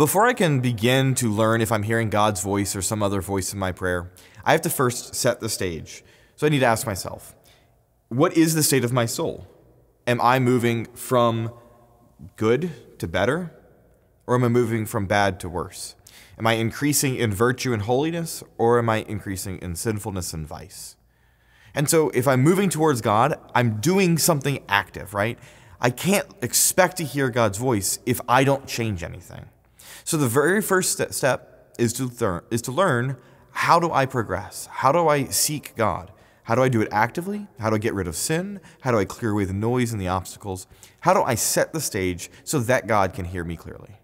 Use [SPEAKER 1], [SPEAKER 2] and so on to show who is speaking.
[SPEAKER 1] Before I can begin to learn if I'm hearing God's voice or some other voice in my prayer, I have to first set the stage. So I need to ask myself, what is the state of my soul? Am I moving from good to better? Or am I moving from bad to worse? Am I increasing in virtue and holiness, or am I increasing in sinfulness and vice? And so, if I'm moving towards God, I'm doing something active, right? I can't expect to hear God's voice if I don't change anything. So, the very first step is to, learn, is to learn how do I progress? How do I seek God? How do I do it actively? How do I get rid of sin? How do I clear away the noise and the obstacles? How do I set the stage so that God can hear me clearly?